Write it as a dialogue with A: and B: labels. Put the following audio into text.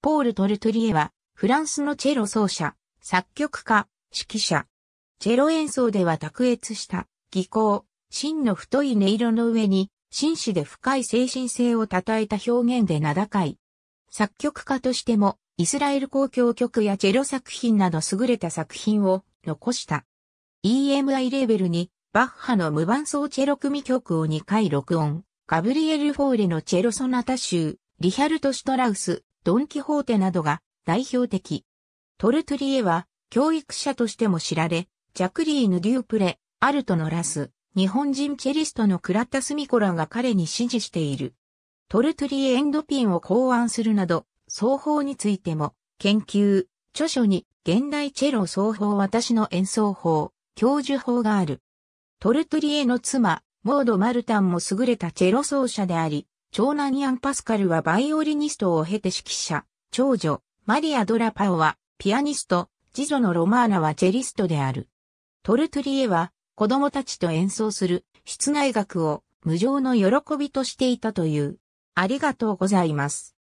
A: ポール・トルトリエは、フランスのチェロ奏者、作曲家、指揮者。チェロ演奏では卓越した、技巧、真の太い音色の上に、真摯で深い精神性を称えた表現で名高い。作曲家としても、イスラエル交響曲やチェロ作品など優れた作品を残した。EMI レベルに、バッハの無伴奏チェロ組曲を2回録音。ガブリエル・フォーレのチェロソナタ集、リヒャルト・シュトラウス、ドン・キホーテなどが代表的。トルトリエは教育者としても知られ、ジャクリーヌ・デュープレ、アルトのラス、日本人チェリストのクラッタスミコラが彼に支持している。トルトリエエンドピンを考案するなど、奏法についても研究、著書に現代チェロ奏法私の演奏法、教授法がある。トルトリエの妻、モード・マルタンも優れたチェロ奏者であり、長男ヤン・パスカルはバイオリニストを経て指揮者、長女、マリア・ドラパオはピアニスト、次女のロマーナはチェリストである。トルトリエは子供たちと演奏する室内楽を無常の喜びとしていたという。ありがとうございます。